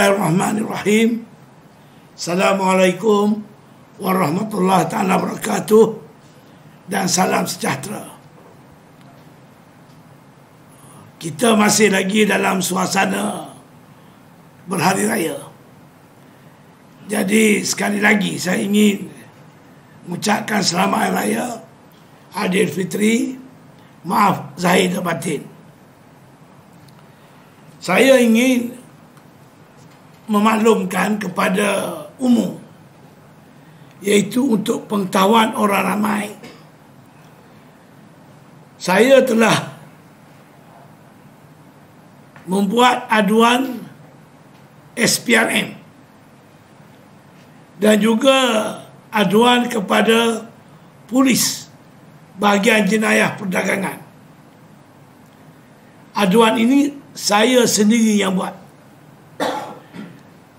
Bismillahirrahmanirrahim. Assalamualaikum warahmatullahi taala wabarakatuh dan salam sejahtera. Kita masih lagi dalam suasana berhari raya. Jadi sekali lagi saya ingin mengucapkan selamat hari raya Aidilfitri. Maaf zahir dan batin. Saya ingin memaklumkan kepada umum iaitu untuk pengetahuan orang ramai. Saya telah membuat aduan SPRM dan juga aduan kepada polis bahagian jenayah perdagangan. Aduan ini saya sendiri yang buat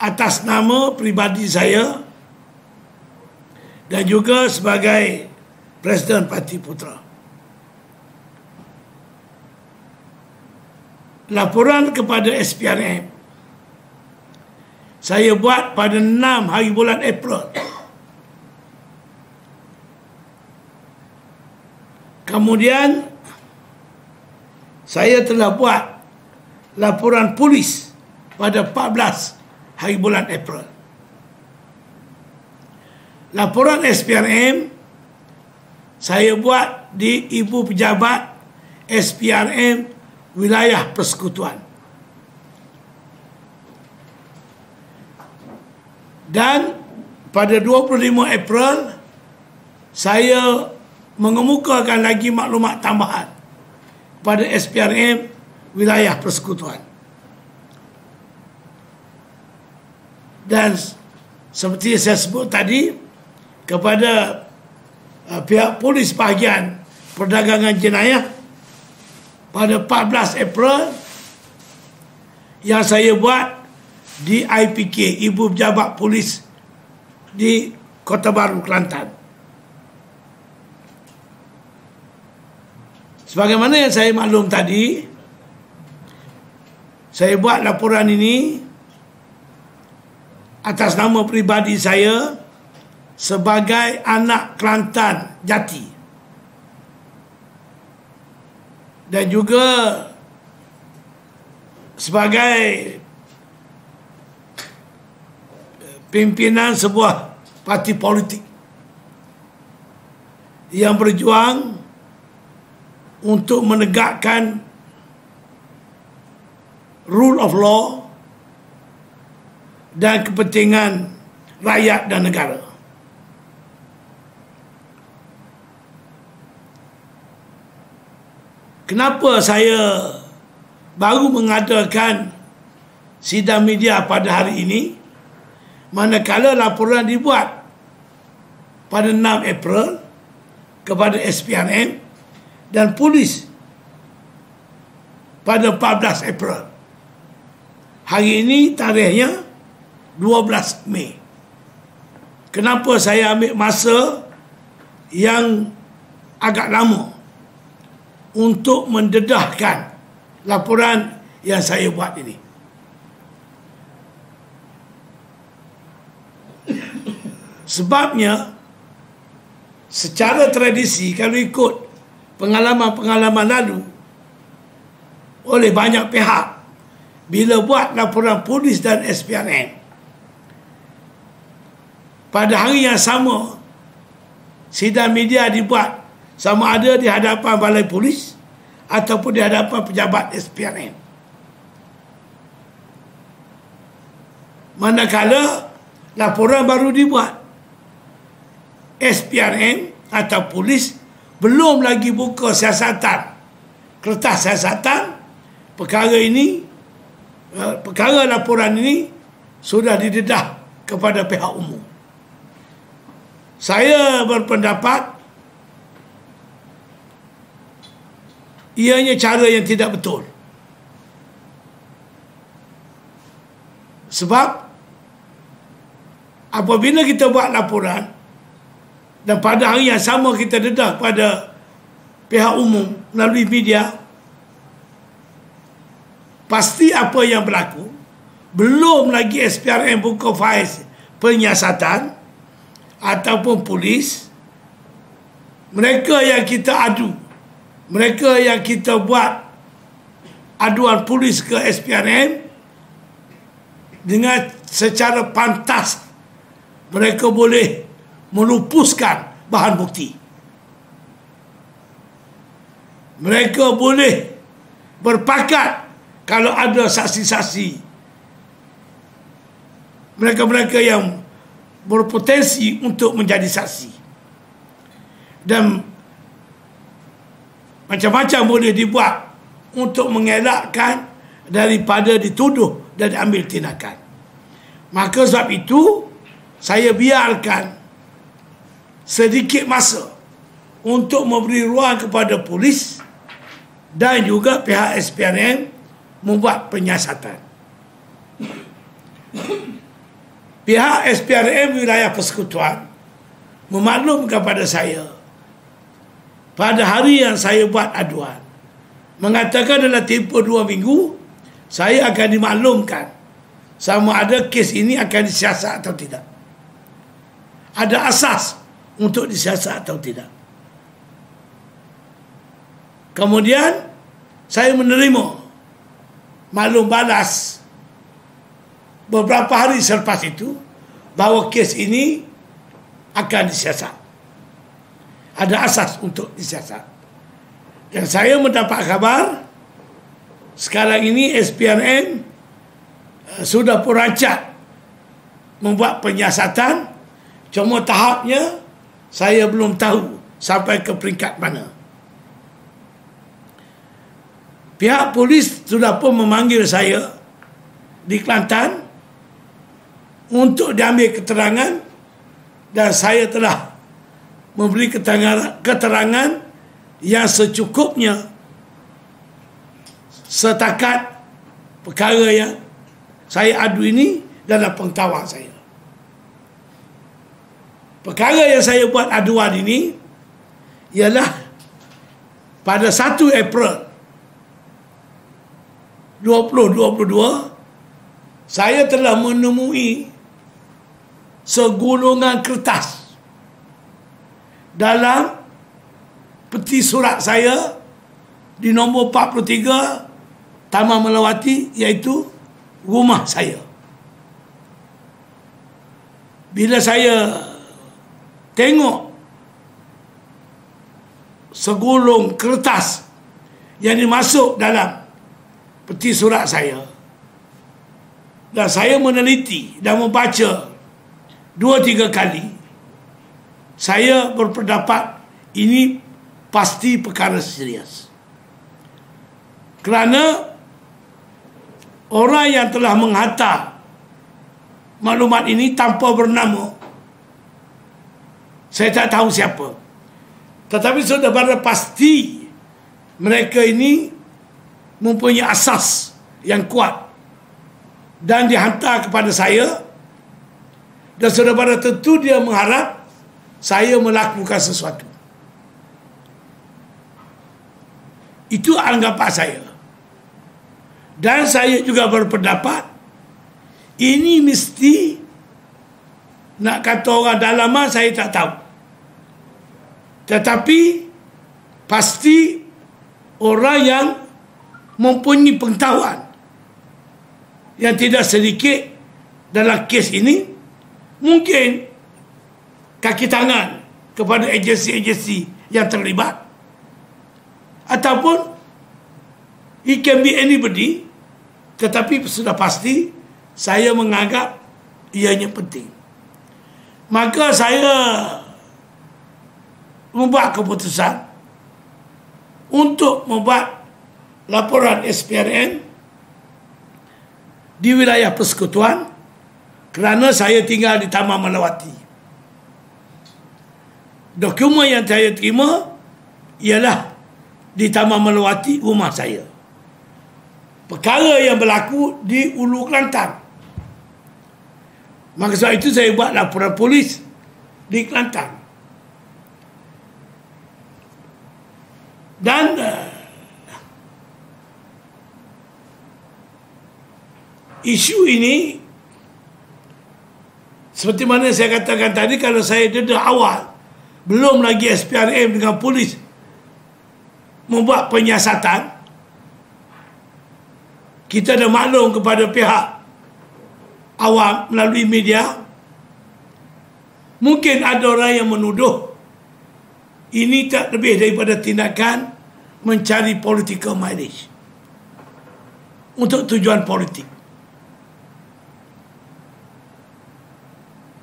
atas nama pribadi saya dan juga sebagai Presiden Parti Putra. Laporan kepada SPRM saya buat pada 6 hari bulan April. Kemudian saya telah buat laporan polis pada 14 hari bulan April. Laporan SPRM saya buat di Ibu Pejabat SPRM Wilayah Persekutuan. Dan pada 25 April saya mengemukakan lagi maklumat tambahan pada SPRM Wilayah Persekutuan. Dan seperti saya sebut tadi kepada uh, pihak polis bahagian perdagangan jenayah pada 14 April yang saya buat di IPK Ibu Pejabat Polis di Kota Baru Kelantan. Sebagaimana yang saya maklum tadi, saya buat laporan ini atas nama pribadi saya sebagai anak Kelantan Jati. Dan juga sebagai pimpinan sebuah parti politik yang berjuang untuk menegakkan rule of law dan kepentingan rakyat dan negara. Kenapa saya baru mengadakan sidang media pada hari ini manakala laporan dibuat pada 6 April kepada SPRM dan polis pada 14 April. Hari ini tarikhnya 12 Mei. Kenapa saya ambil masa yang agak lama untuk mendedahkan laporan yang saya buat ini. Sebabnya secara tradisi kalau ikut pengalaman-pengalaman lalu oleh banyak pihak bila buat laporan polis dan SPRM pada hari yang sama sidang media dibuat. Sama ada di hadapan balai polis ataupun di hadapan pejabat SPRM. Manakala laporan baru dibuat. SPRM atau polis belum lagi buka siasatan kertas siasatan. Perkara ini eh, perkara laporan ini sudah didedah kepada pihak umum saya berpendapat ianya cara yang tidak betul. Sebab apabila kita buat laporan dan pada hari yang sama kita dedah pada pihak umum melalui media pasti apa yang berlaku belum lagi SPRM buka faiz penyiasatan ataupun polis mereka yang kita adu. Mereka yang kita buat aduan polis ke SPRM dengan secara pantas mereka boleh melupuskan bahan bukti. Mereka boleh berpakat kalau ada saksi-saksi. Mereka-mereka yang berpotensi untuk menjadi saksi. Dan macam-macam boleh dibuat untuk mengelakkan daripada dituduh dan diambil tindakan. Maka sebab itu saya biarkan sedikit masa untuk memberi ruang kepada polis dan juga pihak SPRM membuat penyiasatan pihak SPRM wilayah persekutuan memaklumkan kepada saya pada hari yang saya buat aduan mengatakan dalam tempoh dua minggu saya akan dimaklumkan sama ada kes ini akan disiasat atau tidak. Ada asas untuk disiasat atau tidak. Kemudian saya menerima maklum balas beberapa hari selepas itu bahawa kes ini akan disiasat. Ada asas untuk disiasat. Dan saya mendapat khabar sekarang ini SPRM uh, sudah pun rancak membuat penyiasatan cuma tahapnya saya belum tahu sampai ke peringkat mana. Pihak polis sudah pun memanggil saya di Kelantan untuk diambil keterangan dan saya telah memberi keterangan, keterangan yang secukupnya setakat perkara yang saya adu ini dalam pengetahuan saya. Perkara yang saya buat aduan ini ialah pada 1 April 2022 saya telah menemui segulungan kertas dalam peti surat saya di nombor 43 Taman Melawati iaitu rumah saya. Bila saya tengok segulung kertas yang dimasuk dalam peti surat saya dan saya meneliti dan membaca dua tiga kali saya berpendapat ini pasti perkara serius. Kerana orang yang telah menghantar maklumat ini tanpa bernama saya tak tahu siapa. Tetapi sudah pada pasti mereka ini mempunyai asas yang kuat dan dihantar kepada saya dan saudara tentu dia mengharap saya melakukan sesuatu. Itu anggapan saya. Dan saya juga berpendapat ini mesti nak kata orang dalaman saya tak tahu. Tetapi pasti orang yang mempunyai pengetahuan yang tidak sedikit dalam kes ini mungkin kaki tangan kepada agensi-agensi yang terlibat. Ataupun it can be anybody tetapi sudah pasti saya menganggap ianya penting. Maka saya membuat keputusan untuk membuat laporan SPRN di wilayah persekutuan kerana saya tinggal di Taman Melawati. Dokumen yang saya terima ialah di Taman Melawati rumah saya. Perkara yang berlaku di Ulu Kelantan. Maka sebab itu saya buat laporan polis di Kelantan. Dan uh, isu ini seperti mana saya katakan tadi kalau saya dedah awal belum lagi SPRM dengan polis membuat penyiasatan kita dah maklum kepada pihak awam melalui media mungkin ada orang yang menuduh ini tak lebih daripada tindakan mencari political mileage untuk tujuan politik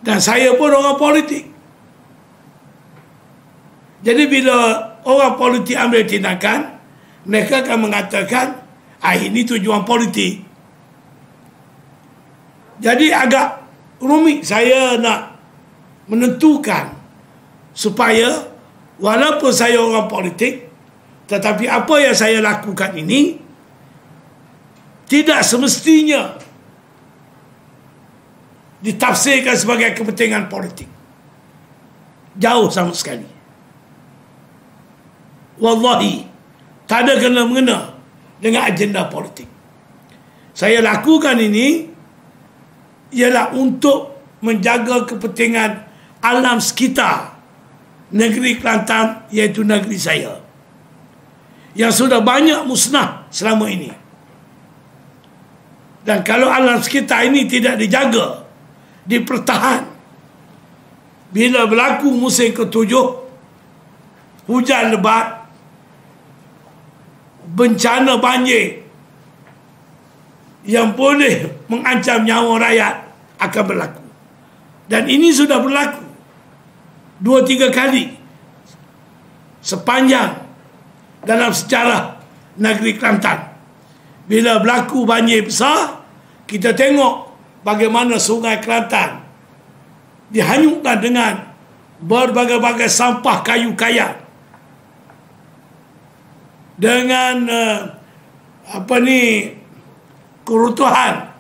Dan saya pun orang politik. Jadi bila orang politik ambil tindakan, mereka akan mengatakan, ah ini tujuan politik. Jadi agak rumit saya nak menentukan supaya walaupun saya orang politik, tetapi apa yang saya lakukan ini tidak semestinya ditafsirkan sebagai kepentingan politik. Jauh sama sekali. Wallahi, tak ada kena-mengena dengan agenda politik. Saya lakukan ini ialah untuk menjaga kepentingan alam sekitar negeri Kelantan iaitu negeri saya yang sudah banyak musnah selama ini. Dan kalau alam sekitar ini tidak dijaga, dipertahan. Bila berlaku musim ketujuh hujan lebat bencana banjir yang boleh mengancam nyawa rakyat akan berlaku. Dan ini sudah berlaku dua tiga kali sepanjang dalam sejarah negeri Kelantan. Bila berlaku banjir besar kita tengok bagaimana sungai Kelantan dihanyutkan dengan berbagai-bagai sampah kayu kaya. Dengan uh, apa ni kerutuhan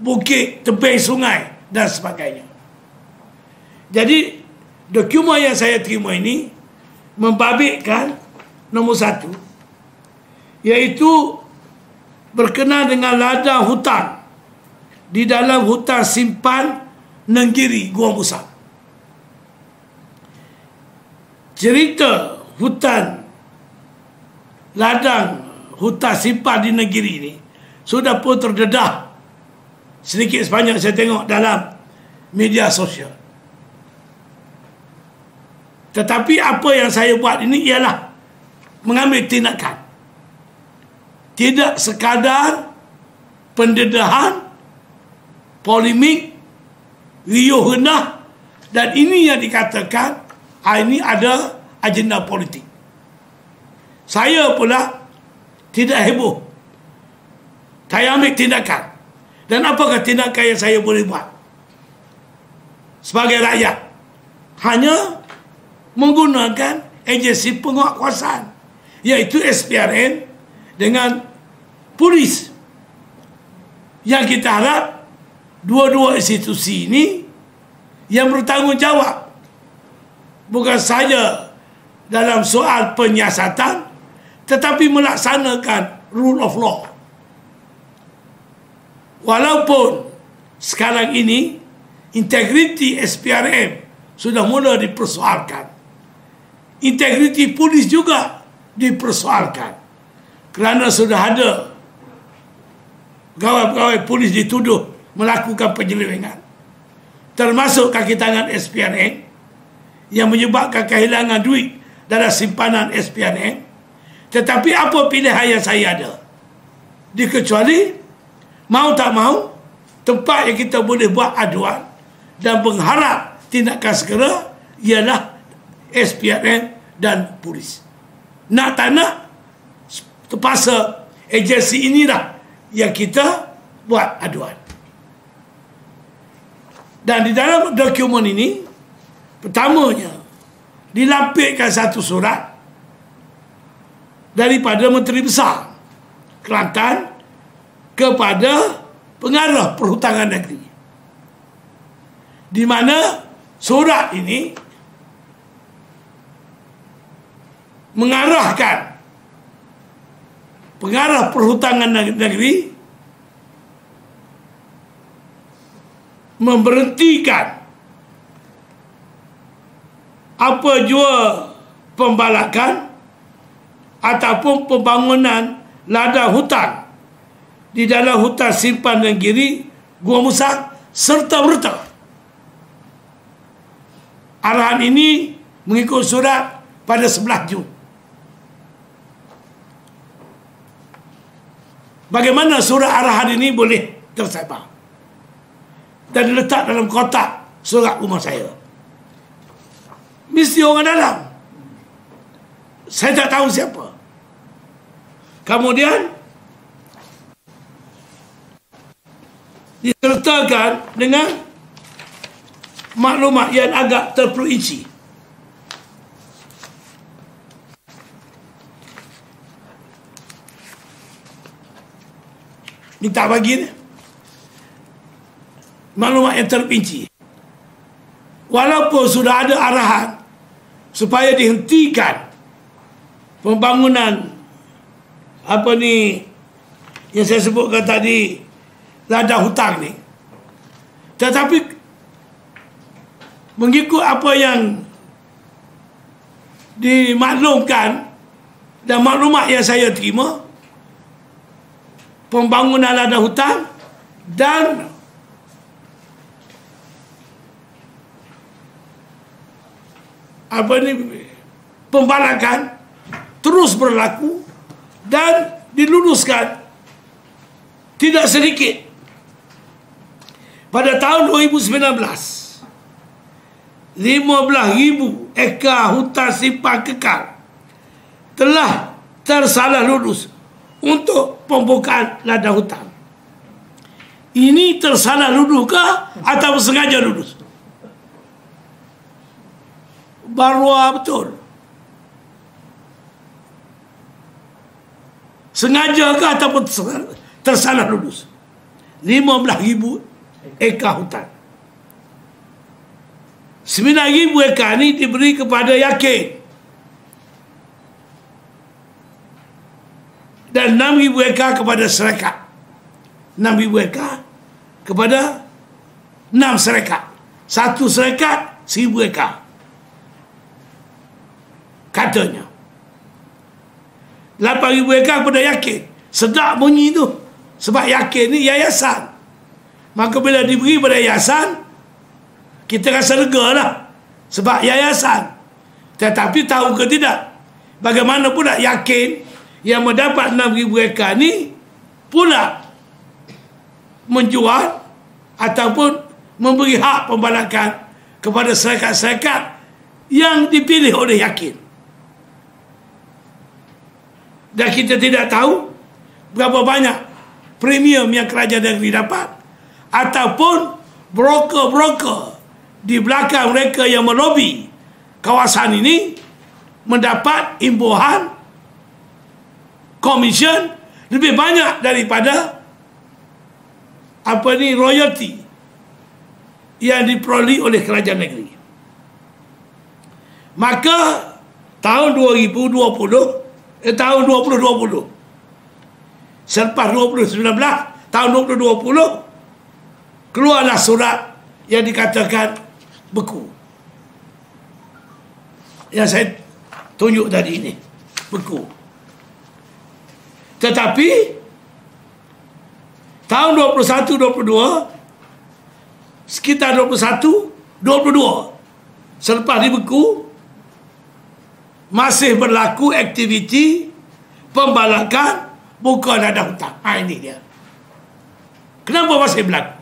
bukit tebing sungai dan sebagainya. Jadi dokumen yang saya terima ini membabitkan nombor satu iaitu berkenaan dengan ladang hutan di dalam hutan simpan Nenggiri Gua Musa. Cerita hutan ladang hutan simpan di negeri ini sudah pun terdedah sedikit sebanyak saya tengok dalam media sosial. Tetapi apa yang saya buat ini ialah mengambil tindakan tidak sekadar pendedahan polemik riuh hendah dan ini yang dikatakan ah, ini ada agenda politik. Saya pula tidak heboh. Saya ambil tindakan. Dan apakah tindakan yang saya boleh buat? Sebagai rakyat. Hanya menggunakan agensi penguatkuasaan iaitu SPRN dengan polis. Yang kita harap dua-dua institusi ini yang bertanggungjawab. Bukan saja dalam soal penyiasatan tetapi melaksanakan rule of law. Walaupun sekarang ini integriti SPRM sudah mula dipersoalkan. Integriti polis juga dipersoalkan kerana sudah ada pegawai-pegawai polis dituduh melakukan penyelewengan termasuk kaki tangan SPNN yang menyebabkan kehilangan duit dalam simpanan SPNN tetapi apa pilihan yang saya ada? Dikecuali mau tak mau tempat yang kita boleh buat aduan dan mengharap tindakan segera ialah SPNN dan polis. Nak tak nak terpaksa agensi inilah yang kita buat aduan. Dan di dalam dokumen ini, pertamanya, dilampirkan satu surat daripada Menteri Besar Kelantan kepada pengarah perhutangan negeri. Di mana surat ini mengarahkan pengarah perhutangan negeri memberhentikan apa jua pembalakan ataupun pembangunan ladang hutan di dalam hutan simpan negeri Gua Musak serta merta. Arahan ini mengikut surat pada 11 Jun bagaimana surat arahan ini boleh tersebar dan diletak dalam kotak surat rumah saya. Mesti orang dalam. Saya tak tahu siapa. Kemudian disertakan dengan maklumat yang agak terperinci minta bagi ni maklumat yang terperinci walaupun sudah ada arahan supaya dihentikan pembangunan apa ni yang saya sebutkan tadi ladang hutang ni. Tetapi mengikut apa yang dimaklumkan dan maklumat yang saya terima pembangunan ladang hutang dan apa ni pembalakan terus berlaku dan diluluskan. Tidak sedikit. Pada tahun 2019 15,000 ekar hutan simpan kekal telah tersalah lulus untuk pembukaan ladang hutan. Ini tersalah lulus ke atau sengaja lulus barwa betul. Sengaja ke ataupun tersalah lulus 15,000 ekar hutan. 9,000 ekar ni diberi kepada yakin dan 6,000 ekar kepada serekat. 6,000 ekar kepada 6 serekat. Satu serekat 1,000 ekar. Katanya. 8,000 ekar pada yakin. Sedap bunyi tu. Sebab yakin ni yayasan. Maka bila diberi pada yayasan kita rasa lega lah. Sebab yayasan. Tetapi tahu ke tidak bagaimana pula yakin yang mendapat 6,000 ekar ni pula menjual ataupun memberi hak pembalakan kepada syarikat-syarikat yang dipilih oleh yakin. Dan kita tidak tahu berapa banyak premium yang kerajaan negeri dapat ataupun broker-broker di belakang mereka yang melobi kawasan ini mendapat imbuhan komisen lebih banyak daripada apa ni royalty yang diperoleh oleh kerajaan negeri. Maka tahun 2020 eh, tahun 2020 selepas 2019 tahun 2020 keluarlah surat yang dikatakan beku. Yang saya tunjuk tadi ini beku tetapi tahun 21-22 sekitar 21 22 selepas dibeku masih berlaku aktiviti pembalakan bukan ada hutang. Ha, ini dia. Kenapa masih berlaku?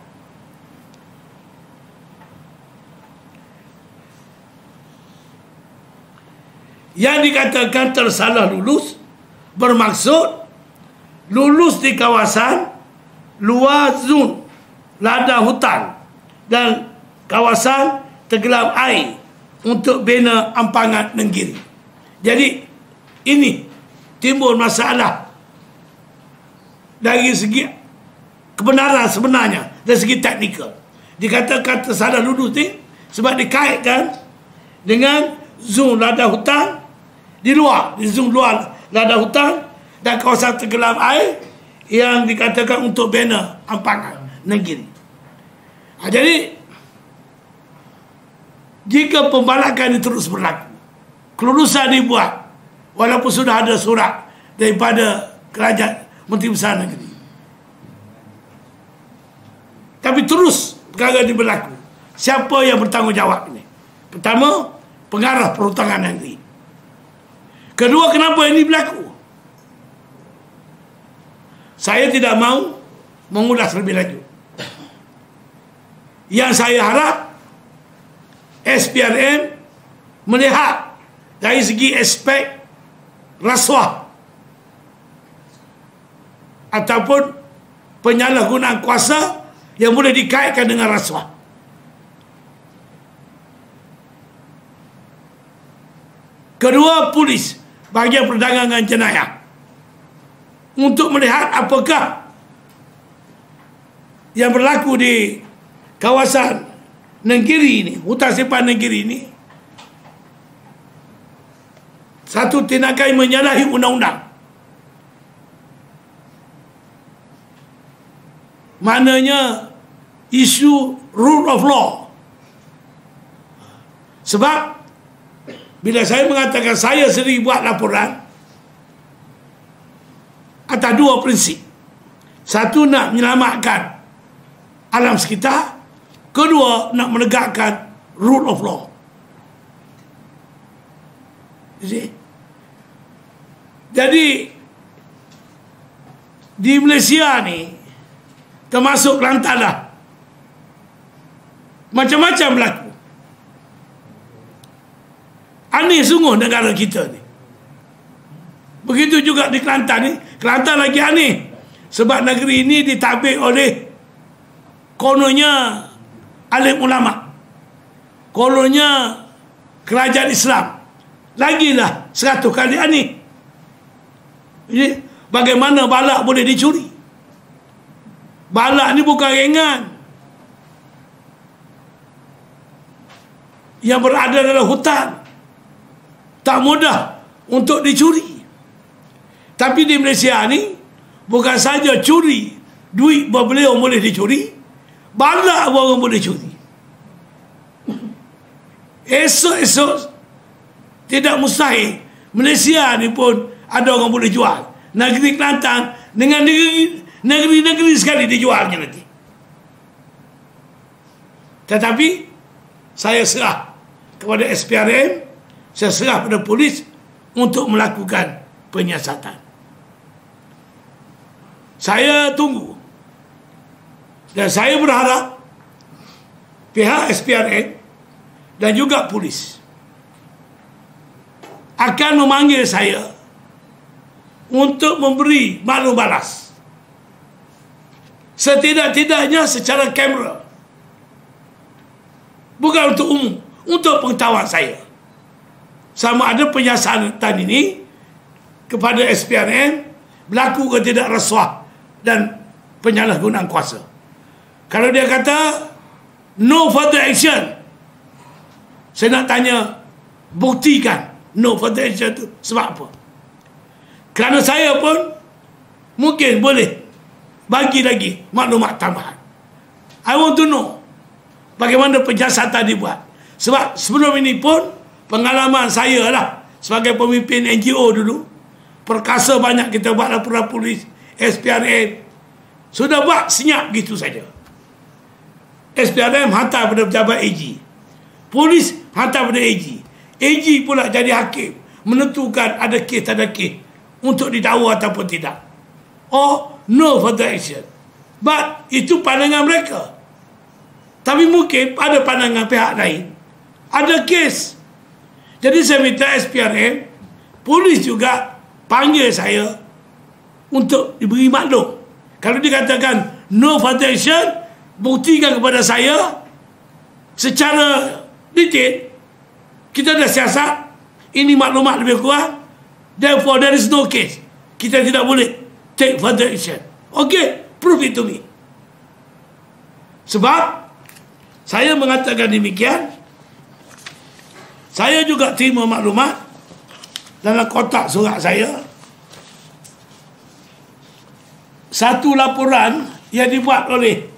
Yang dikatakan tersalah lulus bermaksud lulus di kawasan luar zon ladang hutan dan kawasan tenggelam air untuk bina ampangan negeri. Jadi ini timbul masalah dari segi kebenaran sebenarnya dari segi teknikal. Dikatakan tersalah lulus ni sebab dikaitkan dengan zon lada hutan di luar, di zon luar lada hutan dan kawasan tenggelam air yang dikatakan untuk banner ampangan negeri. Ha, jadi jika pembalakan ini terus berlaku, kelulusan dibuat walaupun sudah ada surat daripada kerajaan Menteri Besar Negeri. Tapi terus perkara ini berlaku. Siapa yang bertanggungjawab ini? Pertama, pengarah perhutanan negeri. Kedua, kenapa ini berlaku? Saya tidak mau mengulas lebih lanjut. Yang saya harap SPRM melihat dari segi aspek rasuah ataupun penyalahgunaan kuasa yang boleh dikaitkan dengan rasuah. Kedua, polis bahagian perdagangan jenayah untuk melihat apakah yang berlaku di kawasan negeri ini, hutan simpan negeri ini satu tindakan menyalahi undang-undang. Maknanya isu rule of law. Sebab bila saya mengatakan saya sendiri buat laporan atas dua prinsip. Satu nak menyelamatkan alam sekitar. Kedua nak menegakkan rule of law. Jadi, di Malaysia ni termasuk Kelantan lah. Macam-macam berlaku. Aneh sungguh negara kita ni. Begitu juga di Kelantan ni. Kelantan lagi aneh. Sebab negeri ini ditabik oleh kononnya alim ulama. Kononnya kerajaan Islam. Lagilah seratus kali aneh. Jadi, bagaimana balak boleh dicuri? Balak ni bukan ringan. Yang berada dalam hutan tak mudah untuk dicuri. Tapi di Malaysia ni bukan saja curi duit berbeliau boleh dicuri, balak orang boleh curi. Esok-esok tidak mustahil Malaysia ni pun ada orang boleh jual. Negeri Kelantan dengan negeri negeri-negeri sekali dijualnya nanti. Tetapi saya serah kepada SPRM saya serah pada polis untuk melakukan penyiasatan. Saya tunggu. Dan saya berharap pihak SPRN dan juga polis akan memanggil saya untuk memberi maklum balas. Setidak-tidaknya secara kamera. Bukan untuk umum, untuk pengetahuan saya sama ada penyiasatan ini kepada SPRM berlaku ke tidak rasuah dan penyalahgunaan kuasa. Kalau dia kata no further action, saya nak tanya buktikan no further action itu sebab apa? Kerana saya pun mungkin boleh bagi lagi maklumat tambahan. I want to know bagaimana penyiasatan dibuat. Sebab sebelum ini pun pengalaman saya lah sebagai pemimpin NGO dulu perkasa banyak kita buat laporan polis SPRM sudah buat senyap gitu saja. SPRM hantar pada pejabat AG polis hantar pada AG AG pula jadi hakim menentukan ada kes tak ada kes untuk didakwa ataupun tidak. Oh no further action. But itu pandangan mereka. Tapi mungkin pada pandangan pihak lain. Ada kes. Jadi saya minta SPRM, polis juga panggil saya untuk diberi maklum. Kalau dikatakan no foundation, buktikan kepada saya secara detail, kita dah siasat, ini maklumat lebih kurang, therefore there is no case. Kita tidak boleh take further action. Okay, prove it to me. Sebab, saya mengatakan demikian, saya juga terima maklumat dalam kotak surat saya satu laporan yang dibuat oleh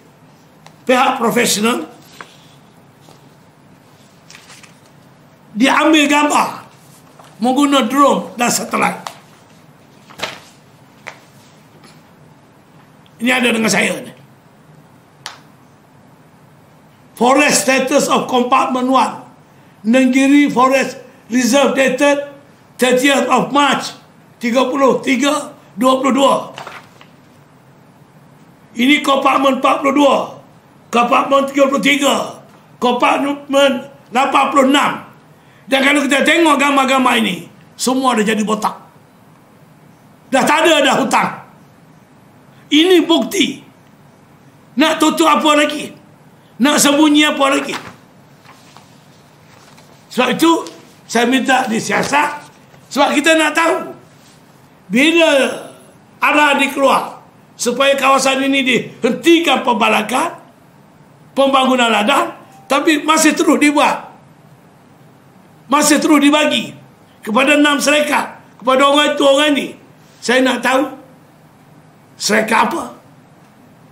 pihak profesional dia ambil gambar menggunakan drone dan satelit. Ini ada dengan saya ni. Forest status of compartment 1 Nenggiri Forest Reserve dated 30th of March 33 22 ini kompartmen 42 kompartmen 33 kompartmen 86 dan kalau kita tengok gambar-gambar ini semua dah jadi botak. Dah tak ada dah hutang. Ini bukti. Nak tutup apa lagi? Nak sembunyi apa lagi? Sebab itu saya minta disiasat. Sebab kita nak tahu bila arah dikeluar supaya kawasan ini dihentikan pembalakan pembangunan ladang tapi masih terus dibuat. Masih terus dibagi kepada enam syarikat kepada orang itu orang ini saya nak tahu syarikat apa?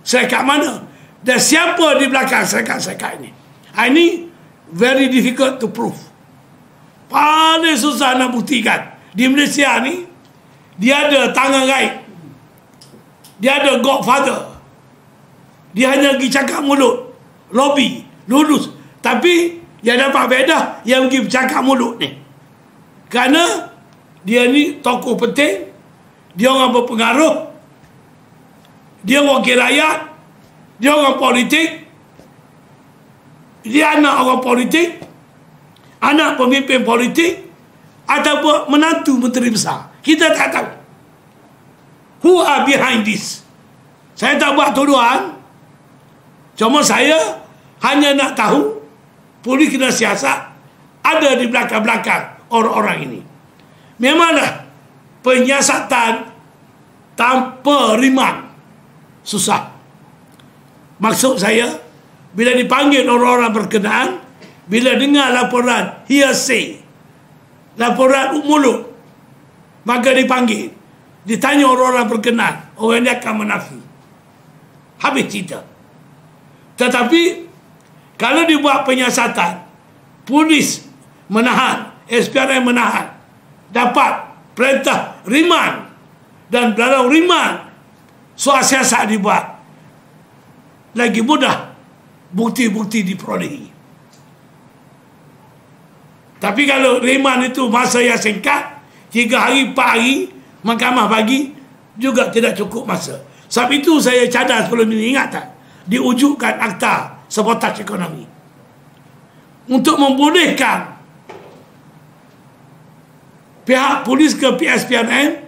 Syarikat mana? Dan siapa di belakang syarikat-syarikat ini? Ha, ini very difficult to prove. Paling susah nak buktikan. Di Malaysia ni dia ada tangan gaib dia ada godfather. Dia hanya pergi cakap mulut. Lobby. Lulus tapi yang dapat beda yang pergi cakap mulut ni. Kerana dia ni tokoh penting. Dia orang berpengaruh. Dia wakil rakyat. Dia orang politik. Dia anak orang politik. Anak pemimpin politik. Ataupun menantu menteri besar. Kita tak tahu. Who are behind this? Saya tak buat tuduhan. Cuma saya hanya nak tahu polis kena siasat ada di belakang-belakang orang-orang ini. Memanglah penyiasatan tanpa riman susah. Maksud saya, bila dipanggil orang-orang berkenaan, bila dengar laporan hearsay, laporan mulut, maka dipanggil ditanya orang-orang berkenan orang ini akan menafi. Habis cerita. Tetapi kalau dibuat penyiasatan polis menahan SPRM menahan dapat perintah riman dan dalam riman soal siasat dibuat. Lagi mudah bukti-bukti diperolehi. Tapi kalau riman itu masa yang singkat Tiga hari, empat hari, mahkamah bagi juga tidak cukup masa. Sebab itu saya cadar sebelum ini ingat tak? Diwujudkan akta sabotaj ekonomi. Untuk membolehkan pihak polis ke PSPNM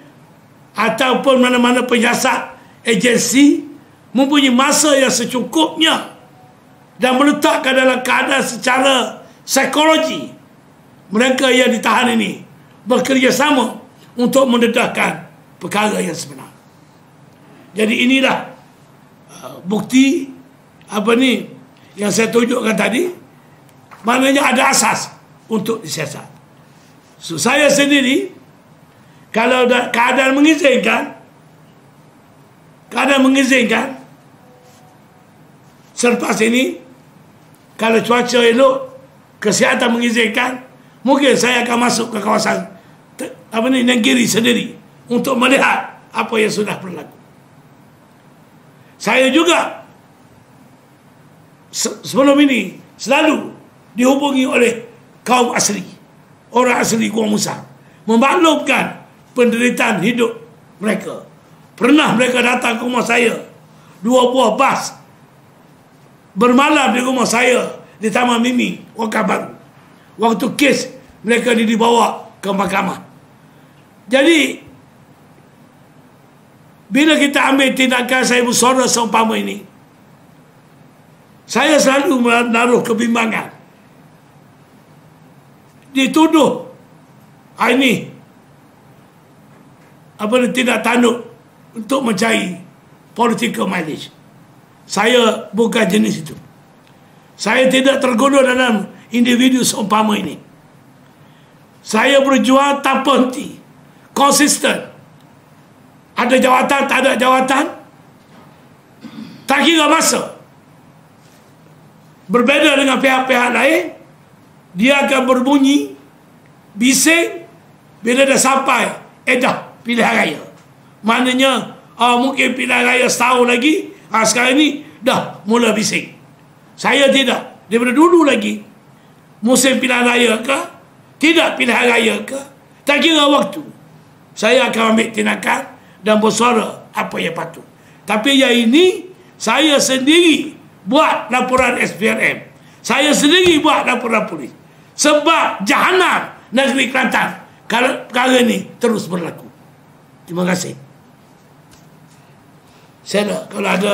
ataupun mana-mana penyiasat agensi mempunyai masa yang secukupnya dan meletakkan dalam keadaan secara psikologi mereka yang ditahan ini bekerjasama untuk mendedahkan perkara yang sebenar. Jadi inilah uh, bukti apa ni yang saya tunjukkan tadi maknanya ada asas untuk disiasat. So, saya sendiri kalau keadaan mengizinkan keadaan mengizinkan selepas ini kalau cuaca elok kesihatan mengizinkan Mungkin saya akan masuk ke kawasan apa ni negeri sendiri untuk melihat apa yang sudah berlaku. Saya juga sebelum ini selalu dihubungi oleh kaum asli, orang asli Gua Musa, memaklumkan penderitaan hidup mereka. Pernah mereka datang ke rumah saya, dua buah bas bermalam di rumah saya di Taman Mimi, Wakabaru waktu kes mereka dibawa ke mahkamah. Jadi bila kita ambil tindakan saya bersuara seumpama ini saya selalu menaruh kebimbangan dituduh ah, ini apa ni tidak tanduk untuk mencari political mileage saya bukan jenis itu saya tidak tergoda dalam individu seumpama ini. Saya berjuang tanpa henti. Konsisten. Ada jawatan, tak ada jawatan. tak kira masa. Berbeza dengan pihak-pihak lain dia akan berbunyi bising bila dah sampai eh dah pilihan raya. Maknanya oh, mungkin pilihan raya setahun lagi ha, sekarang ni dah mula bising. Saya tidak. Daripada dulu lagi musim pilihan raya ke tidak pilihan raya ke tak kira waktu saya akan ambil tindakan dan bersuara apa yang patut tapi yang ini saya sendiri buat laporan SPRM saya sendiri buat laporan polis. Sebab jahanam negeri Kelantan kalau perkara ini terus berlaku. Terima kasih. Saya kalau ada